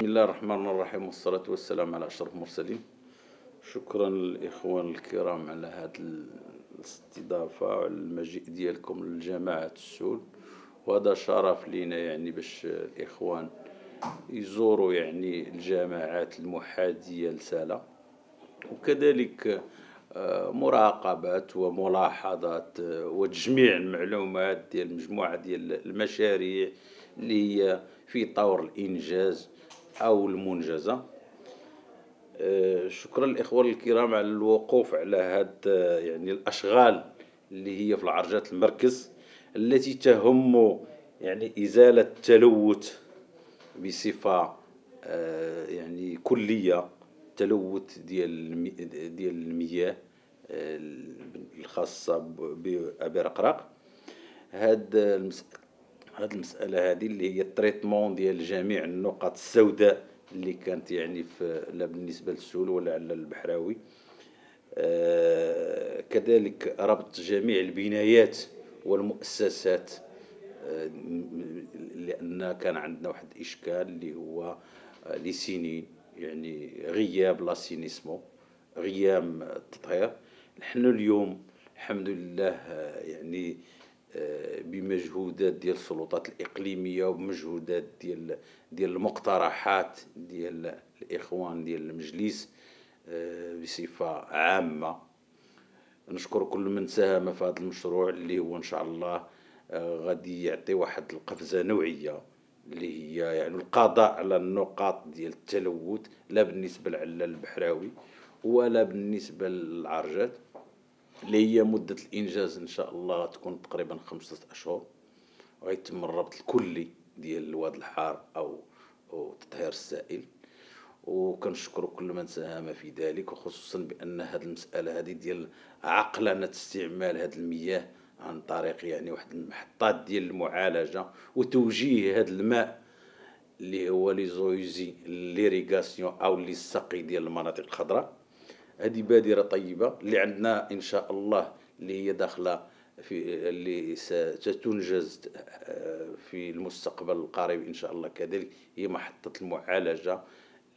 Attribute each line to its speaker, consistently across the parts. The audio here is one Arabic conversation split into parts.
Speaker 1: بسم الله الرحمن الرحيم والصلاة والسلام على أشرف المرسلين. شكرا للإخوان الكرام على هذه الاستضافة وعلى المجيء ديالكم لجماعة السول وهذا شرف لينا يعني باش الإخوان يزوروا يعني الجماعات المحاذية لسالة. وكذلك آه، مراقبات وملاحظات آه، وتجميع المعلومات ديال مجموعة ديال المشاريع اللي هي في طور الإنجاز. أو المنجزة. آه، شكرا للإخوان الكرام على الوقوف على هاد يعني الأشغال اللي هي في العرجات المركز التي تهم يعني إزالة التلوث بصفة يعني كلية تلوث ديال ديال المياه آه، الخاصة بأبي رقراق. هاد هاد المسألة هذه اللي هي التريتمون ديال جميع النقط السوداء اللي كانت يعني في لا بالنسبة للسول ولا على البحراوي. آه كذلك ربط جميع البنايات والمؤسسات. آه لأن كان عندنا واحد الإشكال اللي هو آه لسنين يعني غياب لاسينيسمو غياب التطهير. نحن اليوم الحمد لله يعني بمجهودات ديال السلطات الإقليمية وبمجهودات ديال ديال المقترحات ديال الإخوان ديال المجلس آه، بصفة عامة. نشكر كل من ساهم في هذا المشروع اللي هو إن شاء الله آه، غادي يعطي واحد القفزة نوعية اللي هي يعني القضاء على النقاط ديال التلوث لا بالنسبة لعلا البحراوي ولا بالنسبة للعرجات. اللي هي مدة الإنجاز إن شاء الله غتكون تقريبا خمسة أشهر. وغيتم الربط الكلي ديال الواد الحار أو أو تطهير السائل. وكنشكر كل من ساهم في ذلك وخصوصا بأن هذه المسألة هذه ديال عقلنة استعمال هذه المياه عن طريق يعني واحد المحطات ديال المعالجة وتوجيه هذا الماء اللي هو les eaux usées l'irrigation أو لي السقي ديال المناطق الخضراء. هذه بادرة طيبة اللي عندنا إن شاء الله اللي هي داخلة في اللي ستنجز آه، في المستقبل القريب إن شاء الله كذلك. هي محطة المعالجة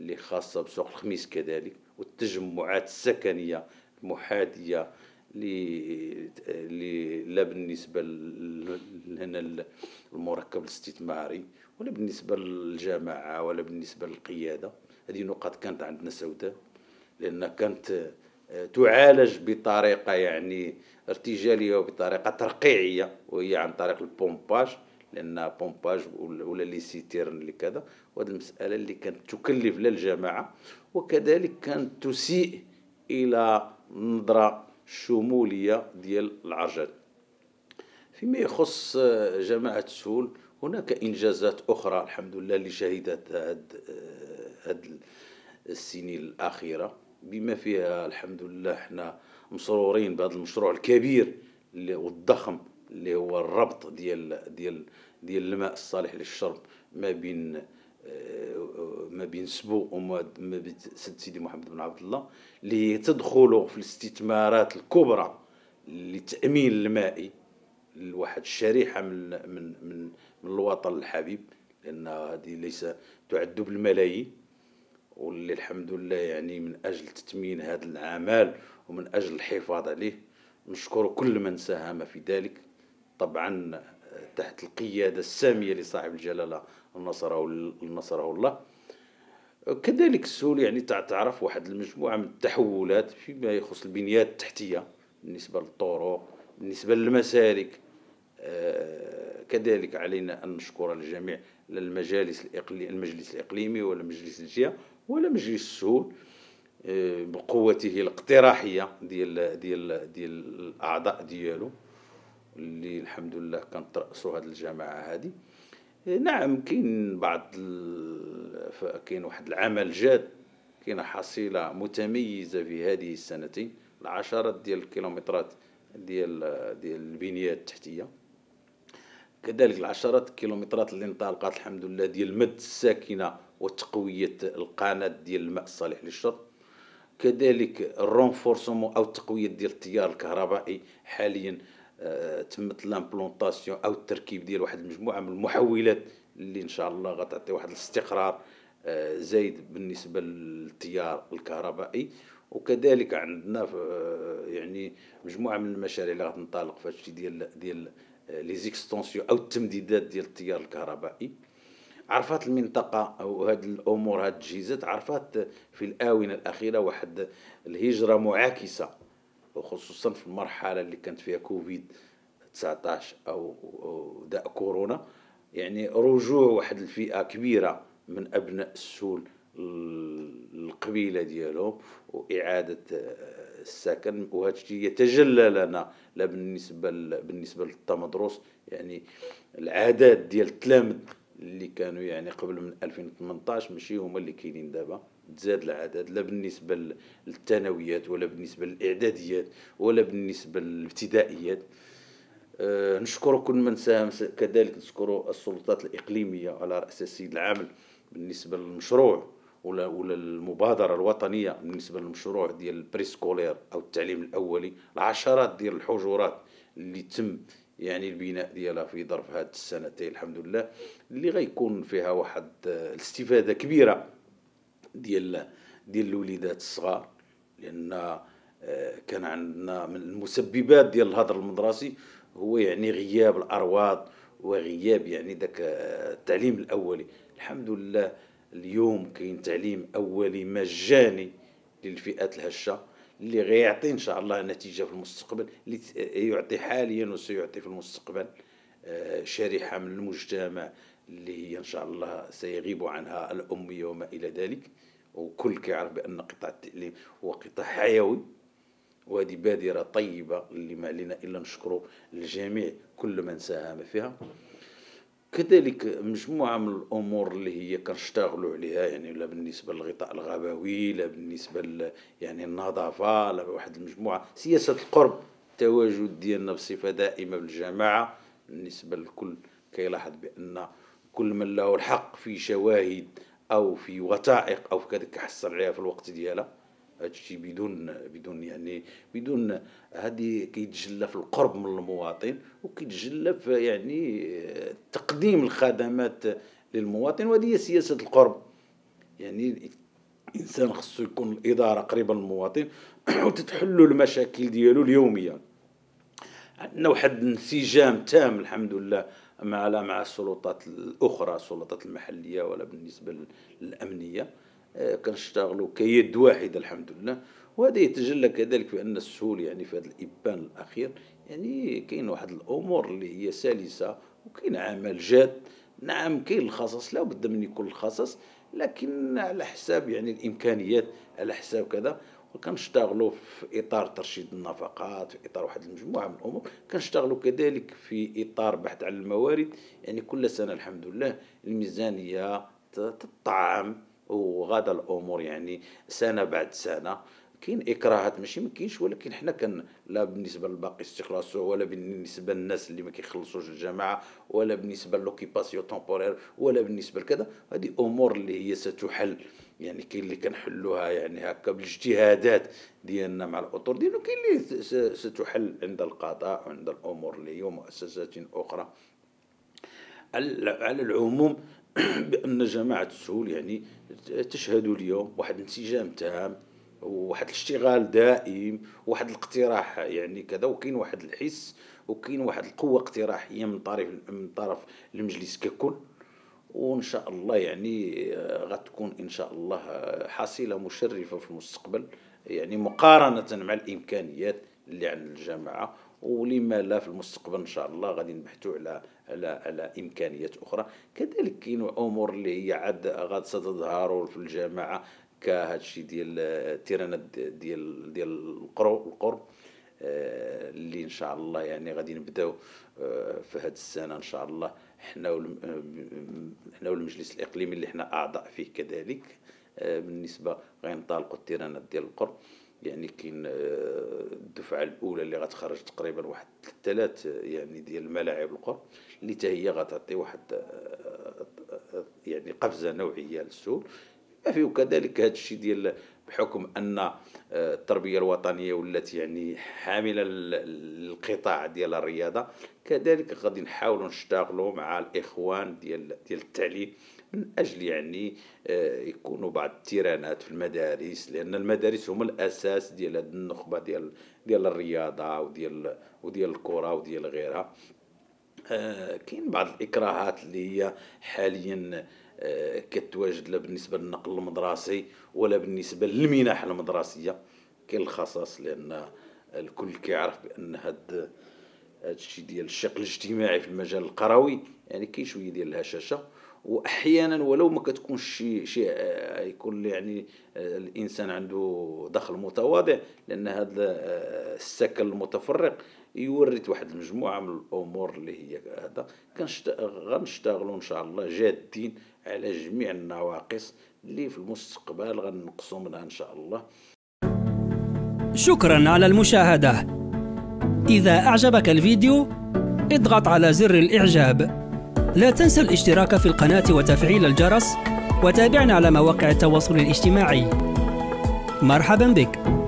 Speaker 1: اللي خاصة بسوق الخميس كذلك والتجمعات السكنية المحاذية اللي لا بالنسبة لهنا المركب الاستثماري ولا بالنسبة للجماعة ولا بالنسبة للقيادة. هذه نقاط كانت عندنا سوداء. لأنها كانت آه، تعالج بطريقة يعني ارتجالية وبطريقة ترقيعية وهي عن طريق ال pompage لأن pompage ولا les citernes اللي كذا. وهذه المسألة اللي كانت تكلف للجماعة وكذلك كانت تسيء إلى نظرة الشمولية ديال العرجات فيما يخص جماعة سول هناك إنجازات أخرى الحمد لله اللي شهدت هاد, هاد السنين الأخيرة. بما فيها الحمد لله إحنا مسرورين بهذا المشروع الكبير والضخم اللي هو الربط ديال ديال ديال الماء الصالح للشرب ما بين ما بين سبو وما بين سد سيدي محمد بن عبد الله اللي تدخل في الاستثمارات الكبرى للتامين المائي لواحد الشريحة من من من, من الوطن الحبيب لأن هذه ليس تعد بالملايين. واللي الحمد لله يعني من أجل تتمين هذا العمل ومن أجل الحفاظ عليه نشكر كل من ساهم في ذلك. طبعا تحت القيادة السامية لصاحب الجلالة نصره نصره الله. كذلك السول يعني تعرف واحد المجموعة من التحولات فيما يخص البنيات التحتية بالنسبة للطرق بالنسبة للمسالك. آه، كذلك علينا أن نشكر الجميع للمجالس الإقلي المجلس الإقليمي ولا مجلس الجهة ولا مجلس السول آه، بقوته الاقتراحية ديال ديال ديال الأعضاء ديالو اللي الحمد لله كانت رأسه هذه الجماعة هذه. نعم كاين بعض كاين واحد العمل جاد كاين حصيلة متميزة في هذه السنتين العشرات ديال الكيلومترات ديال ديال البنيات التحتية. كذلك العشرات الكيلومترات اللي انطلقت الحمد لله ديال المد الساكنة وتقوية القناة ديال الماء الصالح للشرب. كذلك ال renforcement أو التقوية ديال التيار الكهربائي حاليا آه، تمت l'implantation أو التركيب ديال واحد المجموعة من المحولات اللي إن شاء الله غتعطي واحد الاستقرار آه، زايد بالنسبة للتيار الكهربائي. وكذلك عندنا آه، يعني مجموعة من المشاريع اللي غتنطلق في هادشي ديال ديال les extensions أو التمديدات ديال التيار الكهربائي. عرفات المنطقة أو هاد الأمور هاد التجهيزات عرفات في الآونة الأخيرة واحد الهجرة معاكسة وخصوصا في المرحلة اللي كانت فيها كوفيد 19 أو داء كورونا. يعني رجوع واحد الفئة كبيرة من أبناء السول القبيلة ديالهم وإعادة السكن وهذا الشيء يتجلى لنا لا بالنسبة بالنسبة للتمدرس. يعني العادات ديال التلامذ اللي كانوا يعني قبل من 2018 ماشي هما اللي كاينين دابا. تزاد العدد لا بالنسبة للثانويات ولا بالنسبة للإعداديات ولا بالنسبة للابتدائيات. أه نشكر كل من ساهم كذلك نشكر السلطات الإقليمية على رأس السيد العامل بالنسبة للمشروع. ولا ولا المبادرة الوطنية بالنسبة للمشروع ديال البريسكولير أو التعليم الأولي العشرات ديال الحجرات اللي تم يعني البناء ديالها في ظرف هاد السنتين الحمد لله اللي غيكون فيها واحد الاستفادة كبيرة ديال ديال الوليدات الصغار لأن آه، كان عندنا من المسببات ديال الهدر المدرسي هو يعني غياب الارواض وغياب يعني ذاك آه، التعليم الأولي. الحمد لله اليوم كاين تعليم أولي مجاني للفئات الهشة اللي غيعطي إن شاء الله نتيجة في المستقبل اللي يعطي حاليا وسيعطي في المستقبل آه، شريحة من المجتمع اللي هي إن شاء الله سيغيب عنها الاميه وما إلى ذلك. وكل كيعرف بأن قطاع التعليم هو قطاع حيوي وهذه بادرة طيبة اللي ما علينا إلا نشكروا الجميع كل من ساهم فيها. كذلك مجموعة من الأمور اللي هي كنشتغلوا عليها يعني لا بالنسبة للغطاء الغابوي لا بالنسبة يعني النظافة لا واحد المجموعة. سياسة القرب التواجد ديالنا بصفة دائمة بالجماعة. بالنسبة للكل كيلاحظ بأن كل من له الحق في شواهد أو في وثائق أو في كذا كيحصل عليها في الوقت ديالها. هادشي بدون بدون يعني بدون هذه كيتجلى في القرب من المواطن وكيتجلى في يعني تقديم الخدمات للمواطن وهذه هي سياسة القرب. يعني الإنسان خصو يكون الإدارة قريبة للمواطن وتتحل المشاكل ديالو اليومية. عندنا واحد انسجام تام الحمد لله مع مع السلطات الأخرى السلطات المحلية ولا بالنسبة للأمنية. كنشتغلوا كيد واحدة الحمد لله. وهذا يتجلى كذلك في أن السهول يعني في هذا الإبان الأخير يعني كاين واحد الأمور اللي هي سلسة وكاين عمل جاد. نعم كاين الخصص لا بد من يكون الخصص لكن على حساب يعني الإمكانيات على حساب كذا. وكنشتغلوا في إطار ترشيد النفقات في إطار واحد المجموعة من الأمور. كنشتغلوا كذلك في إطار بحث عن الموارد. يعني كل سنة الحمد لله الميزانية تطعم وغادا الأمور يعني سنة بعد سنة. كاين اكراهات ماشي ما كاينش ولكن حنا كان لا بالنسبة للباقي استخلاص ولا بالنسبة للناس اللي ما كيخلصوش الجماعه ولا بالنسبة l'occupation temporaire ولا بالنسبة لكذا. هذه امور اللي هي ستحل يعني كاين اللي كنحلوها يعني هكا بالاجتهادات ديالنا مع الأطر ديالنا كاين اللي ستحل عند القضاء وعند الأمور اللي هي مؤسسات أخرى. على العموم بأن جماعة السهول يعني تشهد اليوم واحد انسجام تام وواحد الاشتغال دائم وواحد الاقتراح يعني كذا وكاين واحد الحس وكاين واحد القوة اقتراحية من طرف من طرف المجلس ككل. وإن شاء الله يعني آه، غتكون إن شاء الله حصيله مشرفة في المستقبل يعني مقارنة مع الإمكانيات اللي عند الجامعة. ولما لا في المستقبل إن شاء الله غادي نبحثوا على على على إمكانيات أخرى. كذلك كاين أمور اللي هي عاد غاد ستظهر في الجامعة كهذا الشيء ديال التيرانات ديال ديال القرب. آه، اللي إن شاء الله يعني غادي نبداو آه، في هذه السنة إن شاء الله. حنا حنا والمجلس الإقليمي اللي حنا أعضاء فيه كذلك. آه، بالنسبة غينطلقوا التيرانات ديال القرب. يعني كاين الدفعة الأولى اللي غتخرج تقريبا واحد ثلاث يعني ديال الملاعب القرب اللي حتى هي غتعطي واحد يعني قفزة نوعية للسوق. ما فيه كذلك هذا الشيء ديال بحكم أن آه، التربية الوطنية ولات يعني حاملة القطاع ديال الرياضة كذلك غادي نحاولوا نشتغلوا مع الإخوان ديال ديال التعليم من أجل يعني آه، يكونوا بعض التيرانات في المدارس لأن المدارس هما الأساس ديال هذه النخبة ديال ديال الرياضة وديال وديال الكرة وديال غيرها. آه، كاين بعض الإكراهات اللي هي حاليا آه، كتواجد لا بالنسبة للنقل المدرسي ولا بالنسبة للمنح المدرسية. كاين الخصاص لأن الكل كيعرف بأن هاد الشيء ديال الشق الاجتماعي في المجال القروي يعني كاين شوية ديال الهشاشة. وأحيانا ولو ما كتكونش شي شيء آه، يكون يعني آه، الإنسان عنده دخل متواضع لأن هذا آه، السكن المتفرق يورث واحد المجموعة من الأمور اللي هي هذا. غنشتغلوا إن شاء الله جادين على جميع النواقص اللي في المستقبل غنقصوا منها إن شاء الله.
Speaker 2: شكرا على المشاهدة. إذا أعجبك الفيديو اضغط على زر الإعجاب. لا تنسى الاشتراك في القناة وتفعيل الجرس وتابعنا على مواقع التواصل الاجتماعي. مرحبا بك.